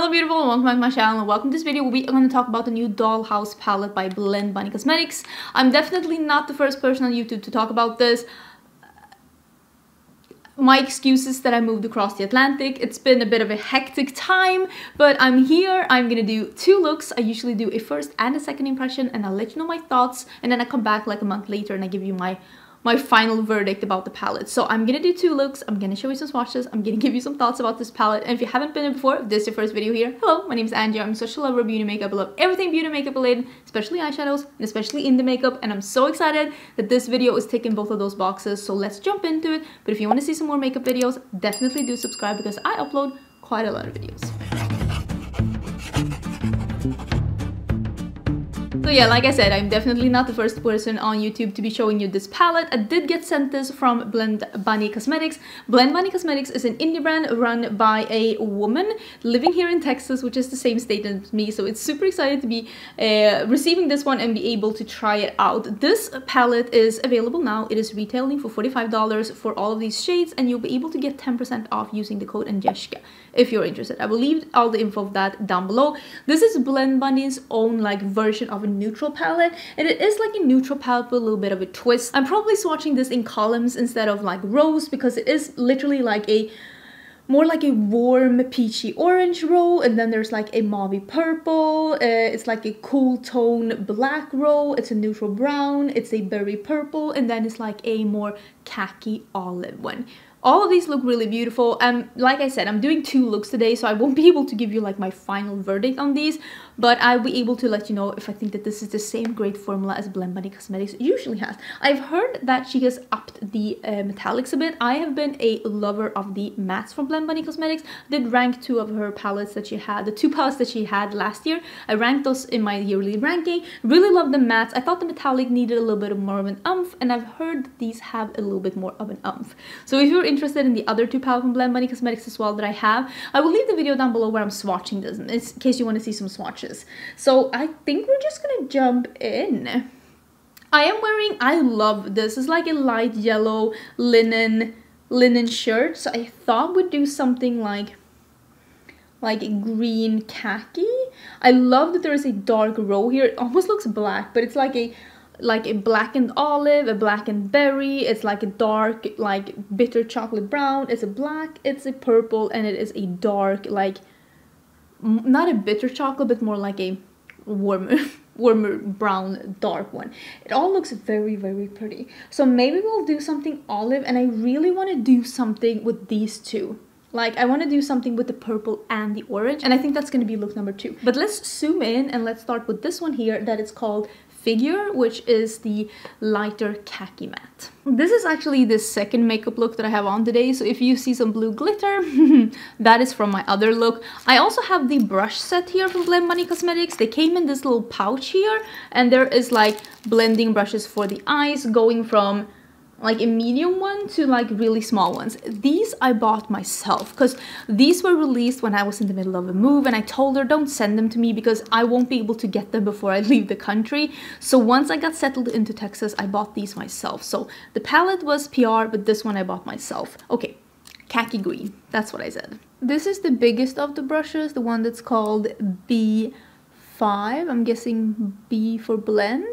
Hello beautiful and welcome back to my channel and welcome to this video we are going to talk about the new Dollhouse palette by Blend Bunny Cosmetics. I'm definitely not the first person on YouTube to talk about this. My excuse is that I moved across the Atlantic. It's been a bit of a hectic time, but I'm here. I'm gonna do two looks. I usually do a first and a second impression and I'll let you know my thoughts and then I come back like a month later and I give you my my final verdict about the palette. So I'm gonna do two looks, I'm gonna show you some swatches, I'm gonna give you some thoughts about this palette. And if you haven't been here before, this is your first video here, hello, my name is Angie, I'm such a lover of beauty makeup. I love everything beauty makeup related, especially eyeshadows, and especially in the makeup. And I'm so excited that this video is ticking both of those boxes. So let's jump into it. But if you wanna see some more makeup videos, definitely do subscribe because I upload quite a lot of videos. Yeah, like I said, I'm definitely not the first person on YouTube to be showing you this palette. I did get sent this from Blend Bunny Cosmetics. Blend Bunny Cosmetics is an indie brand run by a woman living here in Texas, which is the same state as me. So it's super excited to be uh, receiving this one and be able to try it out. This palette is available now. It is retailing for $45 for all of these shades and you'll be able to get 10% off using the code Angeschka if you're interested. I will leave all the info of that down below. This is Blend Bunny's own like version of a neutral palette and it is like a neutral palette with a little bit of a twist. I'm probably swatching this in columns instead of like rows because it is literally like a more like a warm peachy orange row and then there's like a mauve purple uh, it's like a cool tone black row it's a neutral brown it's a berry purple and then it's like a more khaki olive one all of these look really beautiful. And like I said I'm doing two looks today so I won't be able to give you like my final verdict on these but I'll be able to let you know if I think that this is the same great formula as Blend Bunny Cosmetics usually has. I've heard that she has upped the uh, metallics a bit. I have been a lover of the mattes from Blend Bunny Cosmetics. I did rank two of her palettes that she had, the two palettes that she had last year. I ranked those in my yearly ranking. Really love the mattes. I thought the metallic needed a little bit more of an umph and I've heard these have a little bit more of an umph. So if you're interested in the other two palettes from Blend Bunny Cosmetics as well that I have, I will leave the video down below where I'm swatching this in case you want to see some So I think we're just gonna jump in. I am wearing, I love this. It's like a light yellow linen linen shirt. So I thought we'd do something like like green khaki. I love that there is a dark row here. It almost looks black, but it's like a like a blackened olive, a blackened berry. It's like a dark, like bitter chocolate brown. It's a black, it's a purple, and it is a dark, like not a bitter chocolate, but more like a warmer, warmer brown dark one. It all looks very, very pretty. So maybe we'll do something olive and I really want to do something with these two. Like I want to do something with the purple and the orange and I think that's going to be look number two. But let's zoom in and let's start with this one here that is called figure, which is the lighter khaki matte. This is actually the second makeup look that I have on today, so if you see some blue glitter, that is from my other look. I also have the brush set here from Blend Bunny Cosmetics. They came in this little pouch here, and there is like blending brushes for the eyes going from like a medium one to like really small ones. These I bought myself because these were released when I was in the middle of a move and I told her don't send them to me because I won't be able to get them before I leave the country. So once I got settled into Texas, I bought these myself. So the palette was PR, but this one I bought myself. Okay, khaki green, that's what I said. This is the biggest of the brushes, the one that's called B5. I'm guessing B for blend,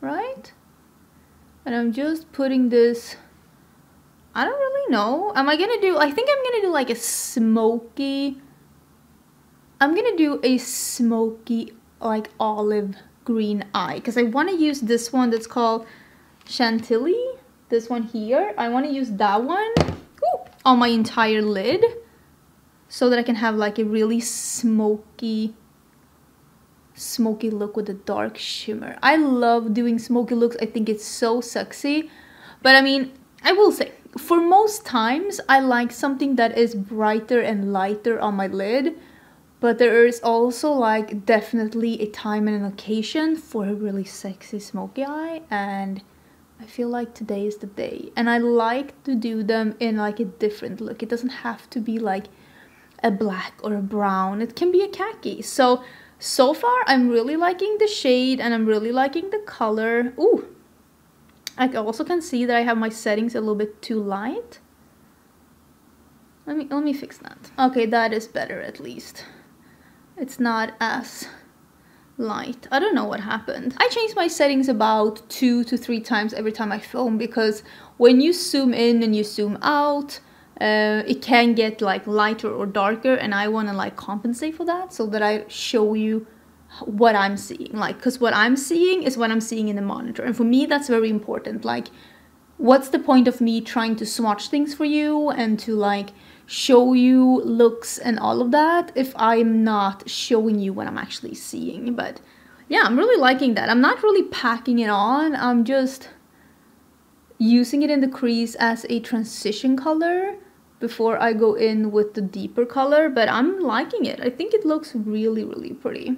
right? And I'm just putting this I don't really know. Am I gonna do I think I'm gonna do like a smoky I'm gonna do a smoky like olive green eye. Because I want to use this one that's called Chantilly this one here. I want to use that one ooh, on my entire lid so that I can have like a really smoky smoky look with a dark shimmer. I love doing smoky looks. I think it's so sexy. But I mean, I will say, for most times, I like something that is brighter and lighter on my lid. But there is also like definitely a time and an occasion for a really sexy smoky eye. And I feel like today is the day. And I like to do them in like a different look. It doesn't have to be like a black or a brown. It can be a khaki. So so far, I'm really liking the shade and I'm really liking the color. Ooh, I also can see that I have my settings a little bit too light. Let me, let me fix that. Okay, that is better at least. it's not as light. I don't know what happened. I change my settings about two to three times every time I film because when you zoom in and you zoom out, uh, it can get like lighter or darker and I want to like compensate for that so that I show you what I'm seeing. Like because what I'm seeing is what I'm seeing in the monitor. And for me that's very important. Like what's the point of me trying to swatch things for you and to like show you looks and all of that if I'm not showing you what I'm actually seeing? But yeah I'm really liking that. I'm not really packing it on. I'm just using it in the crease as a transition color before I go in with the deeper color, but I'm liking it. I think it looks really, really pretty.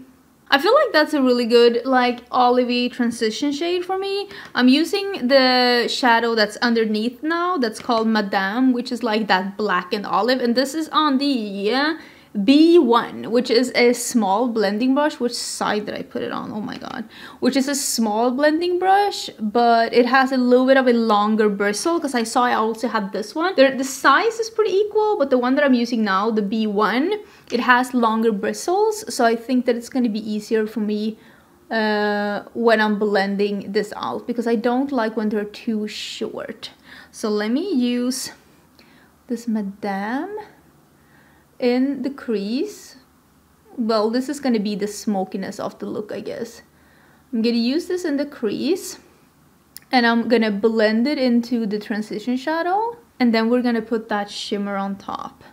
I feel like that's a really good like olivey transition shade for me. I'm using the shadow that's underneath now that's called Madame, which is like that black and olive. And this is on the yeah, B1, which is a small blending brush. Which side did I put it on? Oh my god. Which is a small blending brush, but it has a little bit of a longer bristle because I saw I also had this one. The, the size is pretty equal, but the one that I'm using now, the B1, it has longer bristles. So I think that it's going to be easier for me uh, when I'm blending this out because I don't like when they're too short. So let me use this Madame in the crease. Well, this is going to be the smokiness of the look, I guess. I'm going to use this in the crease and I'm going to blend it into the transition shadow and then we're going to put that shimmer on top.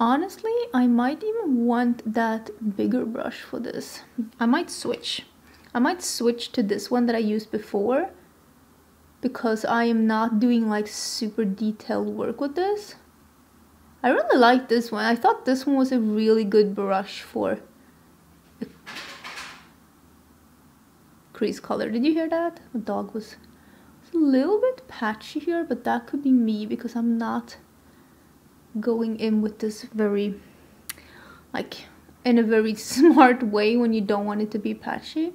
Honestly, I might even want that bigger brush for this. I might switch. I might switch to this one that I used before because I am not doing like super detailed work with this. I really like this one. I thought this one was a really good brush for crease color. Did you hear that? The dog was, was a little bit patchy here, but that could be me because I'm not going in with this very, like, in a very smart way when you don't want it to be patchy.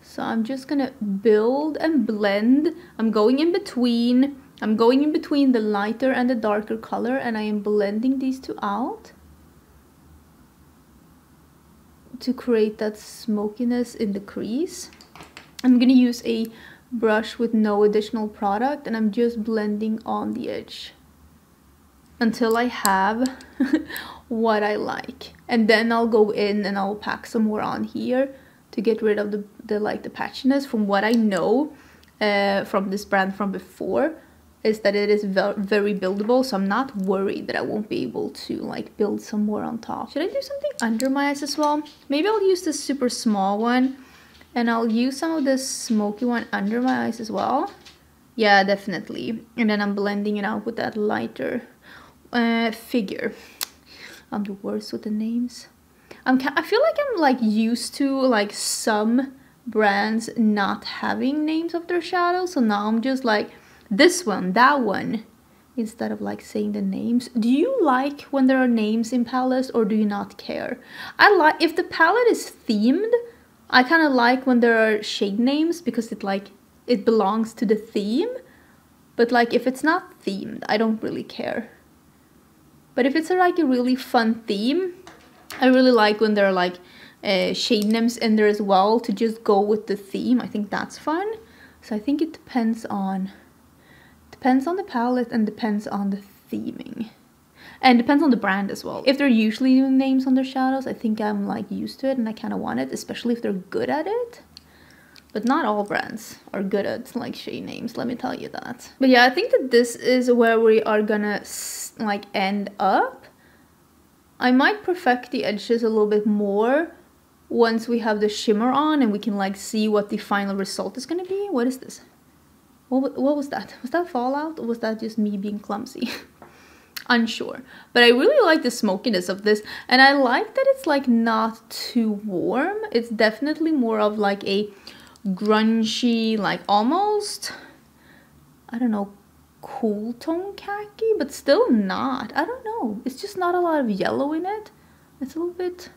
So I'm just gonna build and blend. I'm going in between I'm going in between the lighter and the darker color and I am blending these two out to create that smokiness in the crease. I'm gonna use a brush with no additional product and I'm just blending on the edge until I have what I like and then I'll go in and I'll pack some more on here to get rid of the, the like the patchiness from what I know uh, from this brand from before is that it is very buildable so I'm not worried that I won't be able to like build some more on top. Should I do something under my eyes as well? Maybe I'll use this super small one and I'll use some of this smoky one under my eyes as well. Yeah, definitely. And then I'm blending it out with that lighter uh, figure. I'm the worst with the names. I'm, I feel like I'm like used to like some brands not having names of their shadows. So now I'm just like this one, that one, instead of like saying the names. Do you like when there are names in palettes or do you not care? I like, if the palette is themed, I kind of like when there are shade names because it like, it belongs to the theme. But like if it's not themed, I don't really care. But if it's a, like a really fun theme, I really like when there are like uh, shade names in there as well to just go with the theme. I think that's fun. So I think it depends on Depends on the palette and depends on the theming. And depends on the brand as well. If they're usually doing names on their shadows, I think I'm like used to it and I kind of want it, especially if they're good at it. But not all brands are good at like shade names, let me tell you that. But yeah, I think that this is where we are gonna like end up. I might perfect the edges a little bit more once we have the shimmer on and we can like see what the final result is gonna be. What is this? What, what was that? Was that Fallout or was that just me being clumsy? Unsure. But I really like the smokiness of this and I like that it's like not too warm. It's definitely more of like a grungy, like almost, I don't know, cool tone khaki, but still not. I don't know. It's just not a lot of yellow in it. It's a little bit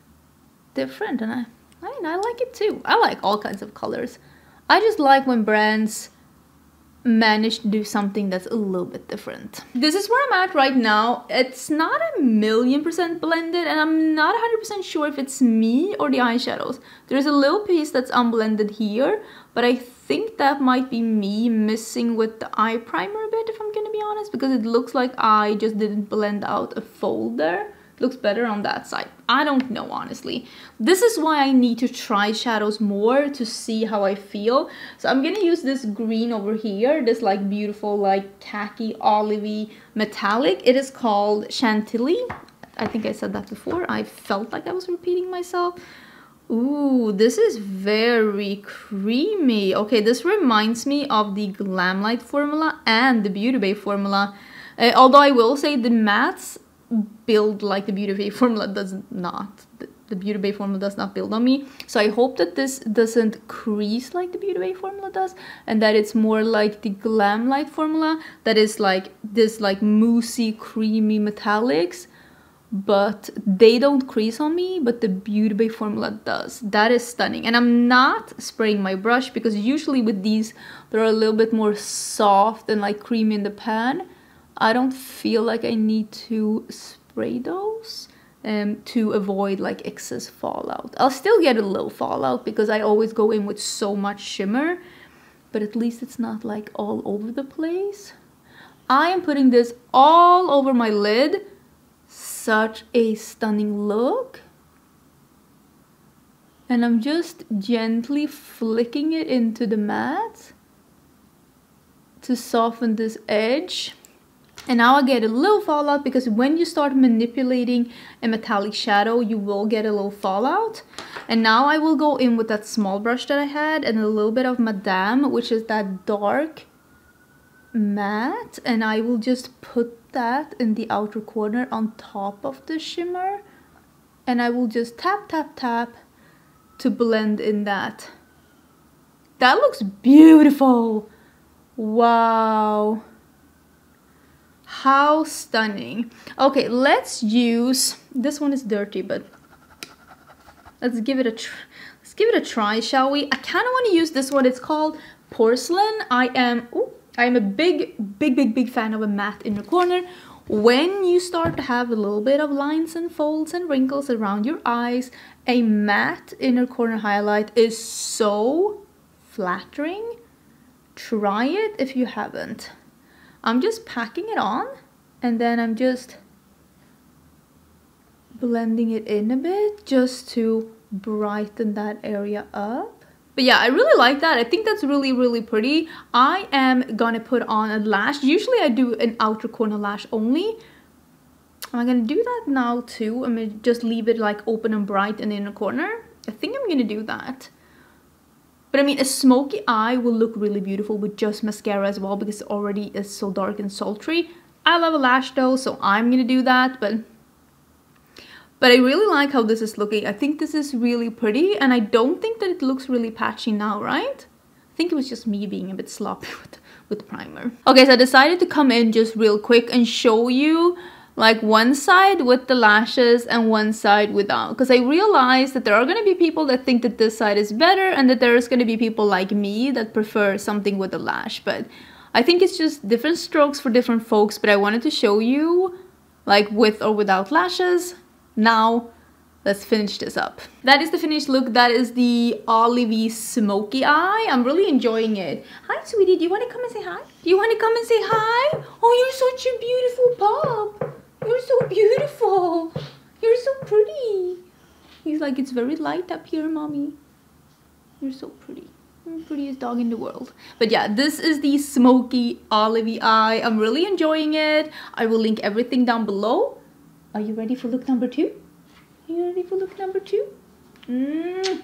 different and I, I, mean, I like it too. I like all kinds of colors. I just like when brands managed to do something that's a little bit different. This is where I'm at right now. It's not a million percent blended and I'm not 100% sure if it's me or the eyeshadows. There's a little piece that's unblended here, but I think that might be me missing with the eye primer a bit if I'm gonna be honest because it looks like I just didn't blend out a fold there looks better on that side. I don't know, honestly. This is why I need to try shadows more to see how I feel. So I'm gonna use this green over here, this like beautiful like khaki olivey metallic. It is called Chantilly. I think I said that before. I felt like I was repeating myself. Ooh, this is very creamy. Okay, this reminds me of the Glamlite formula and the Beauty Bay formula. Uh, although I will say the mattes build like the Beauty Bay formula does not. The, Beauty Bay formula does not build on me. So I hope that this doesn't crease like the Beauty Bay formula does and that it's more like the Glamlite formula that is like this like moussey creamy metallics but they don't crease on me but the Beauty Bay formula does that is stunning and I'm not spraying my brush because usually with these they're a little bit more soft and like creamy in the pan I don't feel like I need to spray those um, to avoid like excess fallout. I'll still get a little fallout because I always go in with so much shimmer, but at least it's not like all over the place. I am putting this all over my lid. Such a stunning look. And I'm just gently flicking it into the matte to soften this edge. And now I get a little fallout because when you start manipulating a metallic shadow, you will get a little fallout. And now I will go in with that small brush that I had and a little bit of Madame, which is that dark matte. And I will just put that in the outer corner on top of the shimmer. And I will just tap, tap, tap to blend in that. That looks beautiful. Wow. How stunning. Okay, let's use, this one is dirty, but let's give it a let's give it a try, shall we? I kind of want to use this one. It's called Porcelain. I am, ooh, I am a big, big, big, big fan of a matte inner corner. When you start to have a little bit of lines and folds and wrinkles around your eyes, a matte inner corner highlight is so flattering. Try it if you haven't. I'm just packing it on and then I'm just blending it in a bit just to brighten that area up. But yeah, I really like that. I think that's really, really pretty. I am gonna put on a lash. Usually I do an outer corner lash only. I'm gonna do that now too. I'm gonna just leave it like open and bright in the inner corner. I think I'm gonna do that. But I mean, a smoky eye will look really beautiful with just mascara as well because it already is so dark and sultry. I love a lash though, so I'm gonna do that, but but I really like how this is looking. I think this is really pretty and I don't think that it looks really patchy now, right? I think it was just me being a bit sloppy with, with primer. Okay, so I decided to come in just real quick and show you like one side with the lashes and one side without. Because I realized that there are going to be people that think that this side is better and that there's going to be people like me that prefer something with a lash. But I think it's just different strokes for different folks but I wanted to show you like with or without lashes. Now let's finish this up. That is the finished look. That is the olivey smoky eye. I'm really enjoying it. Hi sweetie. Do you want to come and say hi? Do you want to come and say hi? Oh you're such a beautiful pup you're so beautiful. You're so pretty. He's like, it's very light up here, mommy. You're so pretty. You're prettiest dog in the world. But yeah, this is the smoky olivey eye. I'm really enjoying it. I will link everything down below. Are you ready for look number two? Are you ready for look number two? Mm.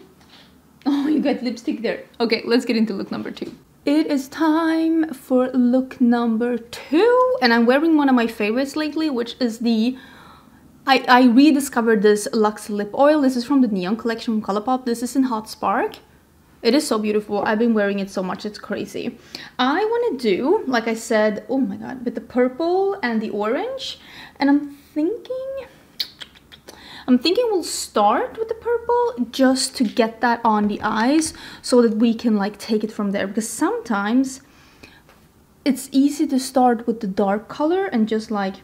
Oh, you got lipstick there. Okay, let's get into look number two. It is time for look number two and I'm wearing one of my favorites lately which is the I, I rediscovered this Luxe lip oil. This is from the Neon collection from Colourpop. This is in Hot Spark. It is so beautiful. I've been wearing it so much. It's crazy. I want to do, like I said, oh my god, with the purple and the orange. And I'm thinking I'm thinking we'll start with the purple just to get that on the eyes so that we can like take it from there. Because sometimes it's easy to start with the dark color and just like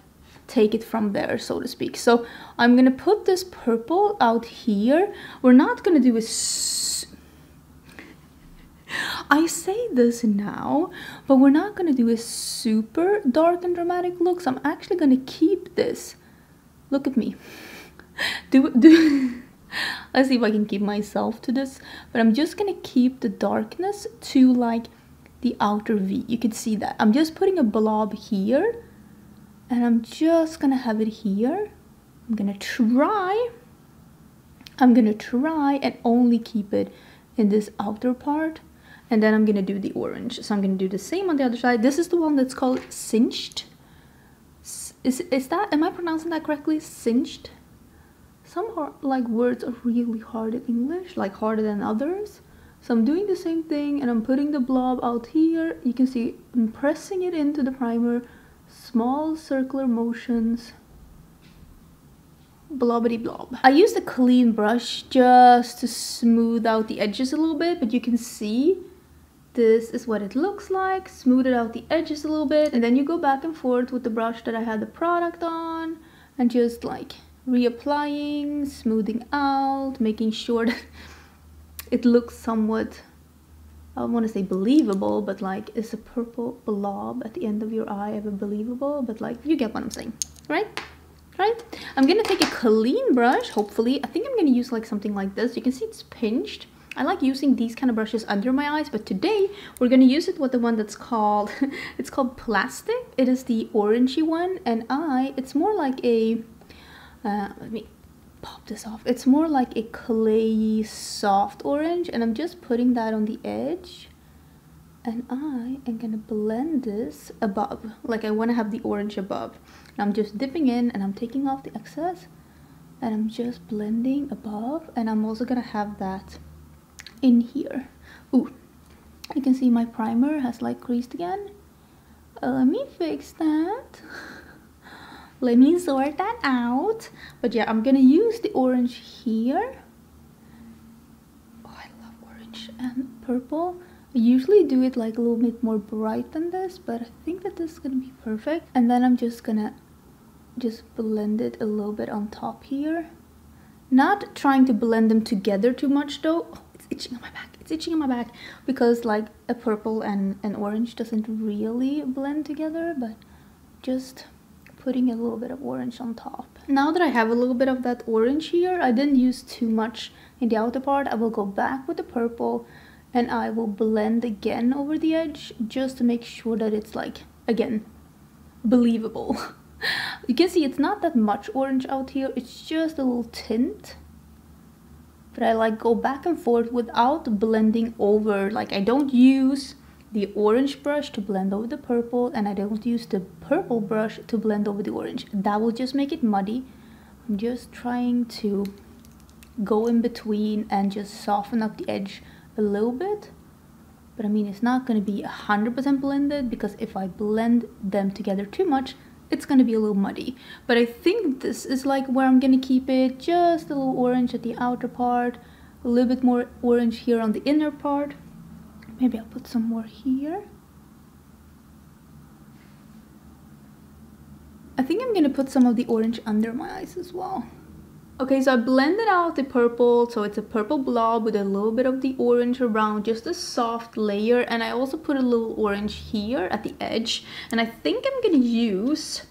take it from there so to speak. So I'm gonna put this purple out here. We're not gonna do a I say this now but we're not gonna do a super dark and dramatic look so I'm actually gonna keep this. Look at me do do let's see if I can keep myself to this but I'm just gonna keep the darkness to like the outer V. You can see that. I'm just putting a blob here and I'm just gonna have it here. I'm gonna try, I'm gonna try and only keep it in this outer part and then I'm gonna do the orange. So I'm gonna do the same on the other side. This is the one that's called cinched. Is, is that, am I pronouncing that correctly? Cinched? Some are, like words are really hard in English, like harder than others. So I'm doing the same thing and I'm putting the blob out here. You can see I'm pressing it into the primer, small circular motions, blobbity blob. I used a clean brush just to smooth out the edges a little bit, but you can see this is what it looks like. Smooth it out the edges a little bit and then you go back and forth with the brush that I had the product on and just like reapplying, smoothing out, making sure that it looks somewhat I don't want to say believable, but like, is a purple blob at the end of your eye ever believable? But like, you get what I'm saying, right? Right? I'm gonna take a clean brush, hopefully. I think I'm gonna use like something like this. You can see it's pinched. I like using these kind of brushes under my eyes, but today we're gonna use it with the one that's called, it's called Plastic. It is the orangey one, and I, it's more like a, uh, let me pop this off. It's more like a clay soft orange and I'm just putting that on the edge. And I am gonna blend this above. Like I want to have the orange above. And I'm just dipping in and I'm taking off the excess and I'm just blending above. And I'm also gonna have that in here. Ooh, you can see my primer has like creased again. Uh, let me fix that let me sort that out. But yeah i'm gonna use the orange here. Oh i love orange and purple. I usually do it like a little bit more bright than this but I think that this is gonna be perfect. And then I'm just gonna just blend it a little bit on top here. Not trying to blend them together too much though. Oh, it's itching on my back. It's itching on my back. Because like a purple and an orange doesn't really blend together but just putting a little bit of orange on top. Now that I have a little bit of that orange here, I didn't use too much in the outer part. I will go back with the purple and I will blend again over the edge just to make sure that it's like, again, believable. you can see it's not that much orange out here, it's just a little tint. But I like go back and forth without blending over, like I don't use the orange brush to blend over the purple and I don't use the purple brush to blend over the orange. That will just make it muddy. I'm just trying to go in between and just soften up the edge a little bit. But I mean, it's not going to be 100% blended because if I blend them together too much, it's going to be a little muddy. But I think this is like where I'm going to keep it just a little orange at the outer part, a little bit more orange here on the inner part Maybe I'll put some more here. I think I'm gonna put some of the orange under my eyes as well. Okay, so I blended out the purple, so it's a purple blob with a little bit of the orange around, just a soft layer. And I also put a little orange here at the edge. And I think I'm gonna use,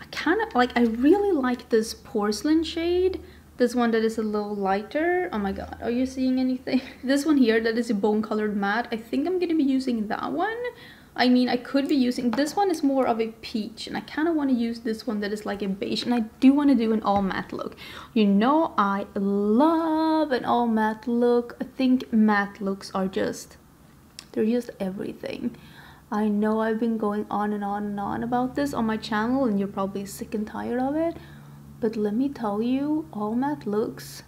I kind of, like, I really like this porcelain shade. This one that is a little lighter. Oh my god, are you seeing anything? this one here that is a bone colored matte. I think I'm gonna be using that one. I mean, I could be using, this one is more of a peach and I kind of want to use this one that is like a beige and I do want to do an all matte look. You know, I love an all matte look. I think matte looks are just, they're just everything. I know I've been going on and on and on about this on my channel and you're probably sick and tired of it but let me tell you all matte looks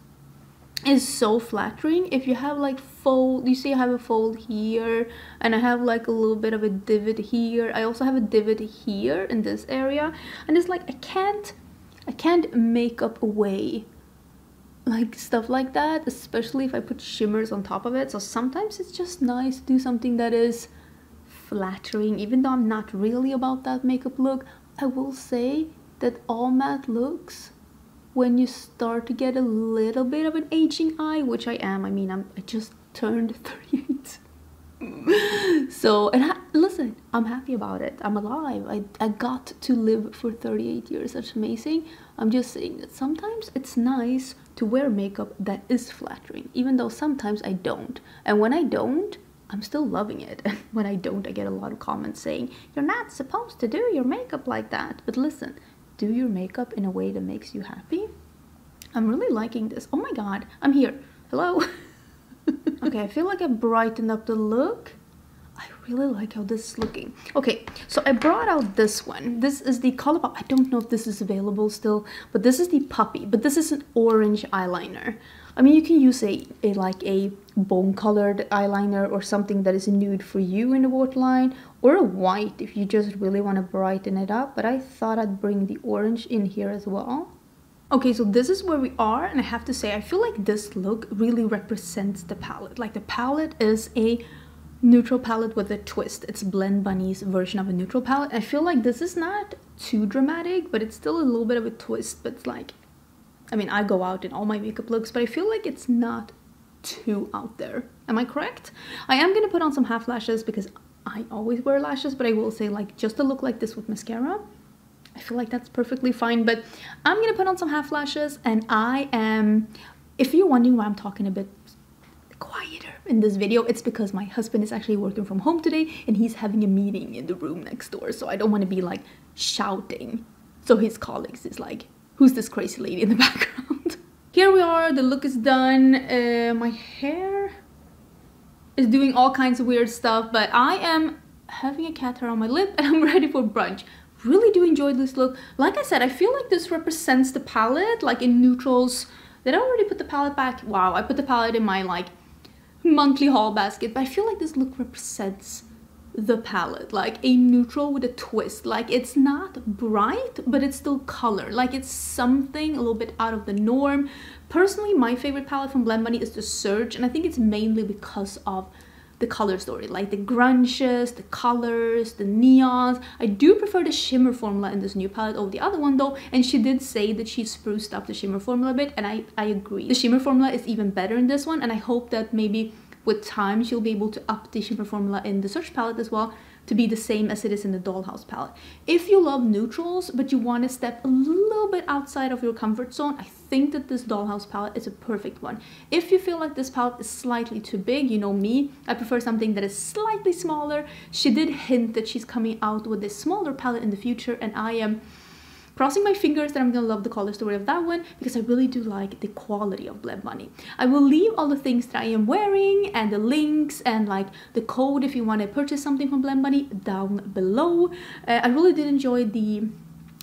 is so flattering. If you have like fold you see I have a fold here and I have like a little bit of a divot here. I also have a divot here in this area and it's like I can't I can't make up away like stuff like that especially if I put shimmers on top of it. So sometimes it's just nice to do something that is flattering, even though I'm not really about that makeup look, I will say that all matte looks when you start to get a little bit of an aging eye, which I am. I mean, I'm, I just turned 38. so, and I, listen, I'm happy about it. I'm alive. I, I got to live for 38 years. That's amazing. I'm just saying that sometimes it's nice to wear makeup that is flattering, even though sometimes I don't. And when I don't, I'm still loving it. And when I don't, I get a lot of comments saying, You're not supposed to do your makeup like that. But listen, do your makeup in a way that makes you happy. I'm really liking this. Oh my god, I'm here. Hello. okay, I feel like I brightened up the look. I really like how this is looking. Okay, so I brought out this one. This is the Colourpop. I don't know if this is available still, but this is the Puppy. But this is an orange eyeliner. I mean, you can use a, a like a bone-colored eyeliner or something that is nude for you in the waterline, or white if you just really want to brighten it up. But I thought I'd bring the orange in here as well. Okay, so this is where we are, and I have to say, I feel like this look really represents the palette. Like, the palette is a neutral palette with a twist. It's Blend Bunny's version of a neutral palette. I feel like this is not too dramatic, but it's still a little bit of a twist, but it's like, I mean, I go out in all my makeup looks, but I feel like it's not too out there. Am I correct? I am gonna put on some half lashes because I always wear lashes, but I will say like just to look like this with mascara, I feel like that's perfectly fine, but I'm gonna put on some half lashes and I am, if you're wondering why I'm talking a bit quieter in this video it's because my husband is actually working from home today and he's having a meeting in the room next door so I don't want to be like shouting. So his colleagues is like who's this crazy lady in the background? Here we are the look is done. Uh, my hair is doing all kinds of weird stuff but I am having a cat hair on my lip and I'm ready for brunch. Really do enjoy this look. Like I said I feel like this represents the palette like in neutrals. Did I already put the palette back? Wow, I put the palette in my like monthly haul basket, but I feel like this look represents the palette like a neutral with a twist. Like it's not bright but it's still color. Like it's something a little bit out of the norm. Personally my favorite palette from blend bunny is the surge and i think it's mainly because of the color story like the grunges the colors the neons. I do prefer the shimmer formula in this new palette over the other one though and she did say that she spruced up the shimmer formula a bit and i i agree. The shimmer formula is even better in this one and i hope that maybe with time she'll be able to up the shimmer formula in the surge palette as well to be the same as it is in the Dollhouse palette. If you love neutrals but you want to step a little bit outside of your comfort zone, I think that this Dollhouse palette is a perfect one. If you feel like this palette is slightly too big, you know me, I prefer something that is slightly smaller. She did hint that she's coming out with a smaller palette in the future and I am crossing my fingers that I'm gonna love the color story of that one because I really do like the quality of Blend Bunny. I will leave all the things that I am wearing and the links and like the code if you want to purchase something from Blend Bunny down below. Uh, I really did enjoy the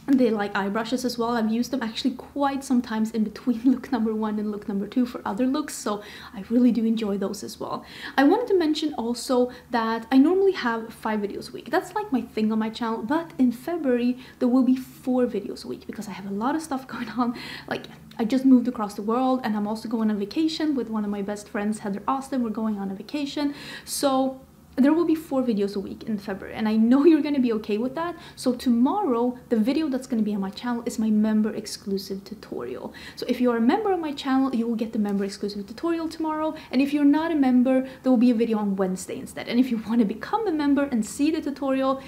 they like eye brushes as well. I've used them actually quite sometimes in between look number one and look number two for other looks, so I really do enjoy those as well. I wanted to mention also that I normally have five videos a week. That's like my thing on my channel, but in February there will be four videos a week because I have a lot of stuff going on. Like I just moved across the world and I'm also going on vacation with one of my best friends, Heather Austin. We're going on a vacation. So there will be four videos a week in February and I know you're going to be okay with that. So tomorrow, the video that's going to be on my channel is my member exclusive tutorial. So if you're a member of my channel, you will get the member exclusive tutorial tomorrow. And if you're not a member, there will be a video on Wednesday instead. And if you want to become a member and see the tutorial,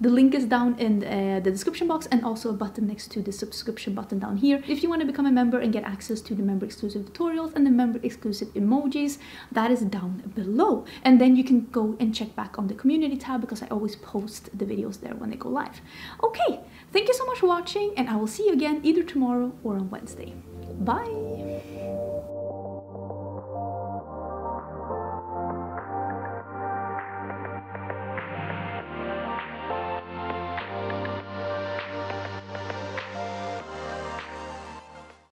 the link is down in uh, the description box and also a button next to the subscription button down here. If you want to become a member and get access to the member exclusive tutorials and the member exclusive emojis, that is down below. And then you can go and check back on the community tab because I always post the videos there when they go live. Okay, thank you so much for watching and I will see you again either tomorrow or on Wednesday. Bye!